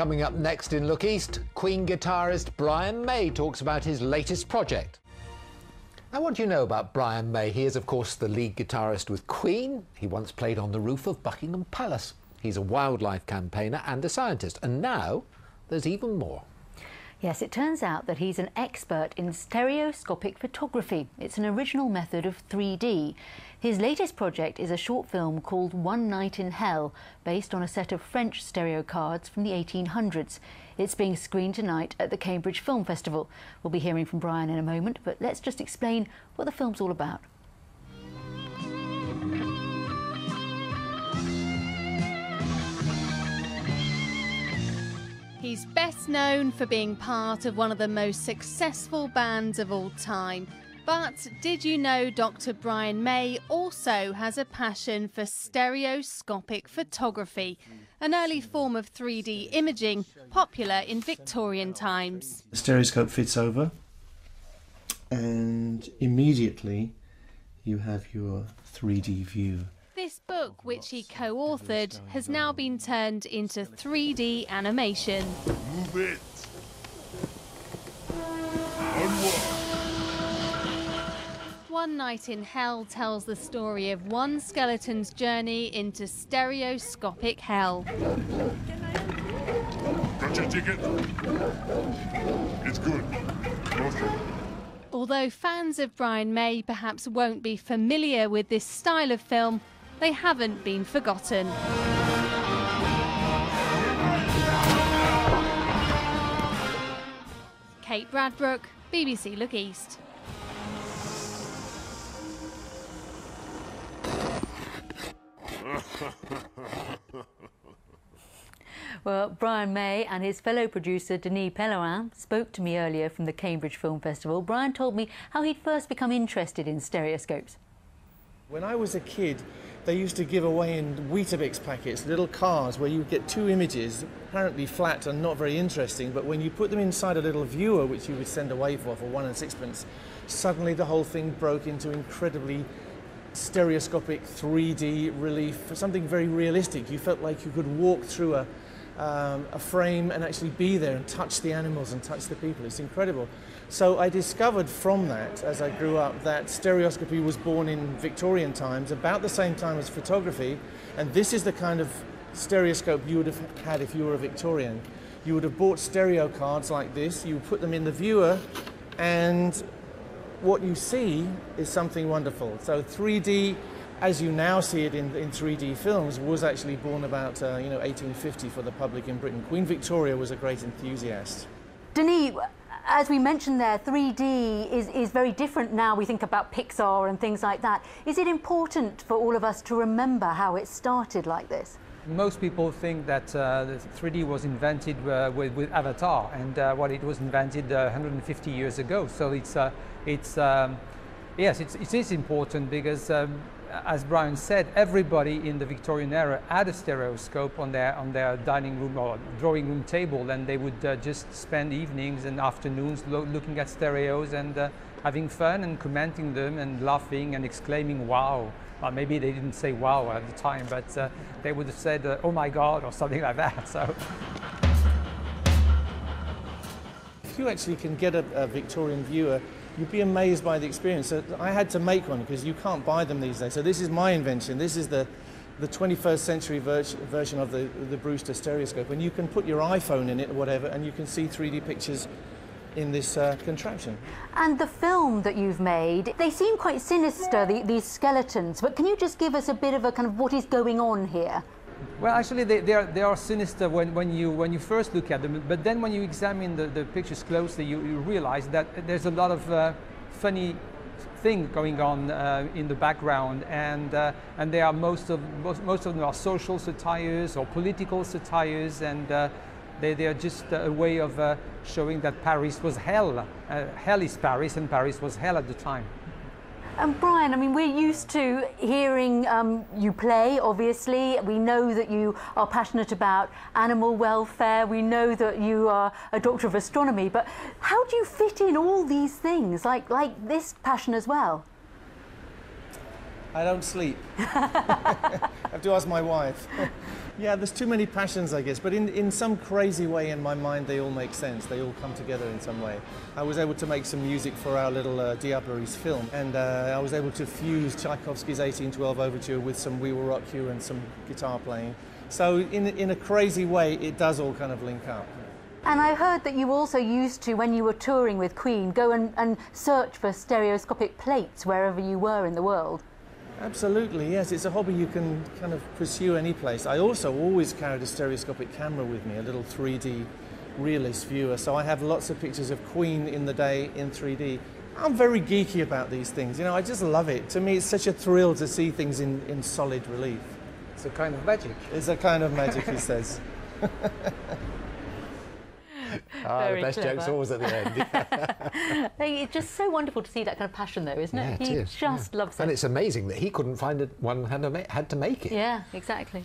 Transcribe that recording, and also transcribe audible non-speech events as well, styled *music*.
Coming up next in Look East, Queen guitarist Brian May talks about his latest project. Now, what do you know about Brian May? He is, of course, the lead guitarist with Queen. He once played on the roof of Buckingham Palace. He's a wildlife campaigner and a scientist. And now there's even more. Yes, it turns out that he's an expert in stereoscopic photography. It's an original method of 3D. His latest project is a short film called One Night in Hell, based on a set of French stereo cards from the 1800s. It's being screened tonight at the Cambridge Film Festival. We'll be hearing from Brian in a moment, but let's just explain what the film's all about. He's best known for being part of one of the most successful bands of all time. But did you know Dr. Brian May also has a passion for stereoscopic photography, an early form of 3D imaging popular in Victorian times? The stereoscope fits over, and immediately you have your 3D view. Book, which he co authored, has now been turned into 3D animation. Move it. One Night in Hell tells the story of one skeleton's journey into stereoscopic hell. Got your ticket? It's good. Although fans of Brian May perhaps won't be familiar with this style of film, they haven't been forgotten. Kate Bradbrook, BBC Look East. *laughs* Well, Brian May and his fellow producer Denis Pellerin spoke to me earlier from the Cambridge Film Festival. Brian told me how he'd first become interested in stereoscopes. When I was a kid, they used to give away in Weetabix packets little cards where you get two images, apparently flat and not very interesting, but when you put them inside a little viewer, which you would send away for for one and sixpence, suddenly the whole thing broke into incredibly stereoscopic 3D relief, something very realistic. You felt like you could walk through a, um, a frame and actually be there and touch the animals and touch the people. It's incredible. So I discovered from that, as I grew up, that stereoscopy was born in Victorian times, about the same time as photography, and this is the kind of stereoscope you would have had if you were a Victorian. You would have bought stereo cards like this, you put them in the viewer, and what you see is something wonderful. So 3D, as you now see it in, in 3D films, was actually born about uh, you know 1850 for the public in Britain. Queen Victoria was a great enthusiast. Denis, as we mentioned there, 3D is, is very different now. We think about Pixar and things like that. Is it important for all of us to remember how it started like this? Most people think that uh, 3D was invented uh, with, with, Avatar, and uh, well, it was invented 150 uh, years ago. So it's, uh, it's um, yes, it's, it is important because um, as Brian said, everybody in the Victorian era had a stereoscope on their on their dining room or drawing room table, and they would uh, just spend evenings and afternoons lo looking at stereos and uh, having fun and commenting them and laughing and exclaiming "Wow!" Well, maybe they didn't say "Wow" at the time, but uh, they would have said uh, "Oh my God" or something like that. So. If you actually can get a, a Victorian viewer you'd be amazed by the experience. So I had to make one because you can't buy them these days. So this is my invention. This is the the 21st century ver version of the, the Brewster stereoscope. And you can put your iPhone in it or whatever, and you can see 3D pictures in this uh, contraption. And the film that you've made, they seem quite sinister, the, these skeletons, but can you just give us a bit of a kind of what is going on here? Well, actually, they, they, are, they are sinister when, when, you, when you first look at them, but then when you examine the, the pictures closely, you, you realize that there's a lot of uh, funny thing going on uh, in the background, and, uh, and they are most of, most, most of them are social satires or political satires, and uh, they, they are just a way of uh, showing that Paris was hell. Uh, hell is Paris, and Paris was hell at the time. And Brian, I mean, we're used to hearing um, you play, obviously. We know that you are passionate about animal welfare. We know that you are a doctor of astronomy. But how do you fit in all these things, like, like this passion as well? I don't sleep. *laughs* I have to ask my wife. *laughs* yeah, there's too many passions, I guess, but in, in some crazy way in my mind, they all make sense. They all come together in some way. I was able to make some music for our little uh, Diableries film, and uh, I was able to fuse Tchaikovsky's 1812 Overture with some We Will Rock You and some guitar playing. So, in, in a crazy way, it does all kind of link up. And I heard that you also used to, when you were touring with Queen, go and, and search for stereoscopic plates wherever you were in the world. Absolutely, yes. It's a hobby you can kind of pursue any place. I also always carried a stereoscopic camera with me, a little 3D realist viewer. So I have lots of pictures of Queen in the day in 3D. I'm very geeky about these things. You know, I just love it. To me, it's such a thrill to see things in, in solid relief. It's a kind of magic. It's a kind of magic, he says. *laughs* Ah, the Very best joke's clever. always at the end. *laughs* *laughs* It's just so wonderful to see that kind of passion, though, isn't yeah, it? it he is, just yeah. loves it. And it's amazing that he couldn't find it, one had to, ma- had to make it. Yeah, exactly.